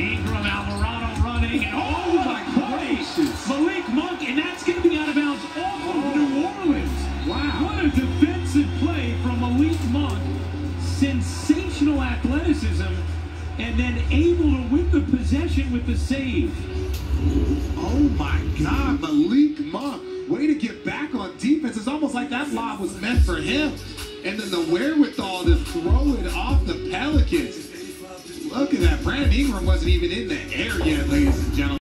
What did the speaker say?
Ingram, Alvarado running, and oh, my gracious! Malik Monk, and that's going to be out of bounds off of New Orleans. Wow. What a defensive play from Malik Monk. Sensational athleticism, and then able to win the possession with the save. Oh my God, Malik Monk. Way to get back on defense. It's almost like that lob was meant for him. And then the wherewithal to throw it off the Pelicans. Look at that. Brandon Ingram wasn't even in the air yet, ladies.